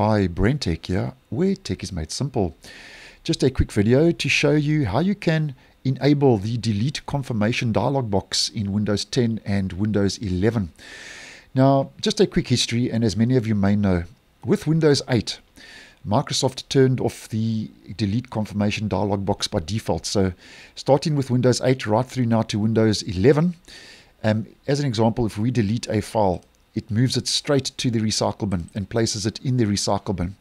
Hi, BrenTech here, where tech is made simple. Just a quick video to show you how you can enable the delete confirmation dialog box in Windows 10 and Windows 11. Now, just a quick history, and as many of you may know, with Windows 8, Microsoft turned off the delete confirmation dialog box by default. So, starting with Windows 8 right through now to Windows 11, um, as an example, if we delete a file, it moves it straight to the recycle bin and places it in the recycle bin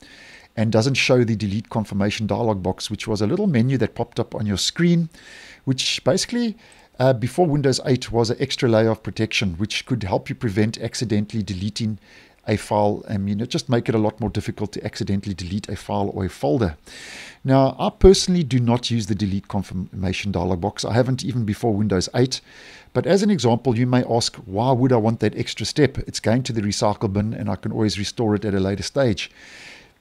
and doesn't show the delete confirmation dialog box, which was a little menu that popped up on your screen, which basically uh, before Windows 8 was an extra layer of protection, which could help you prevent accidentally deleting a file and you know just make it a lot more difficult to accidentally delete a file or a folder. Now, I personally do not use the delete confirmation dialog box. I haven't even before Windows 8. But as an example, you may ask, why would I want that extra step? It's going to the recycle bin and I can always restore it at a later stage.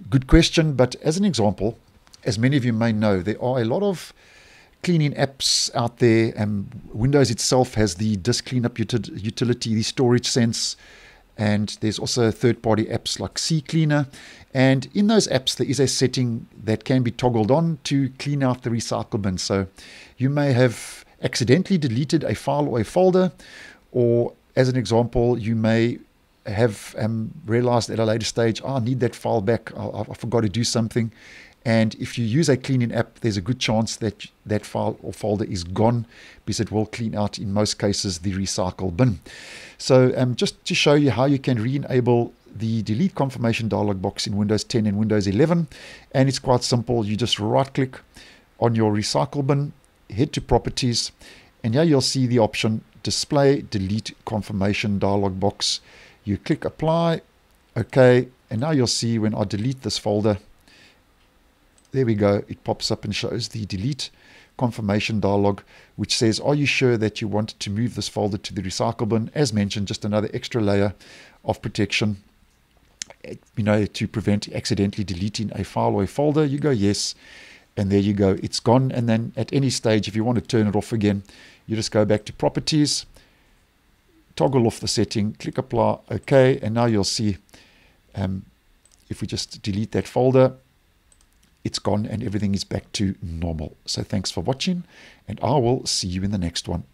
Good question, but as an example, as many of you may know, there are a lot of cleaning apps out there, and Windows itself has the disk cleanup utility, the storage sense, and there's also third party apps like CCleaner. And in those apps, there is a setting that can be toggled on to clean out the recycle bin. So you may have accidentally deleted a file or a folder, or as an example, you may have um, realized at a later stage, oh, I need that file back. I, I forgot to do something. And if you use a cleaning app, there's a good chance that that file or folder is gone because it will clean out, in most cases, the recycle bin. So, um, just to show you how you can re enable the delete confirmation dialog box in Windows 10 and Windows 11, and it's quite simple. You just right click on your recycle bin, head to properties, and here you'll see the option display delete confirmation dialog box. You click apply, okay, and now you'll see when I delete this folder there we go. It pops up and shows the delete confirmation dialog, which says, Are you sure that you want to move this folder to the recycle bin? As mentioned, just another extra layer of protection. You know, to prevent accidentally deleting a file or a folder, you go yes, and there you go, it's gone. And then at any stage, if you want to turn it off again, you just go back to properties, toggle off the setting, click apply, OK, and now you'll see um, if we just delete that folder, it's gone and everything is back to normal. So thanks for watching and I will see you in the next one.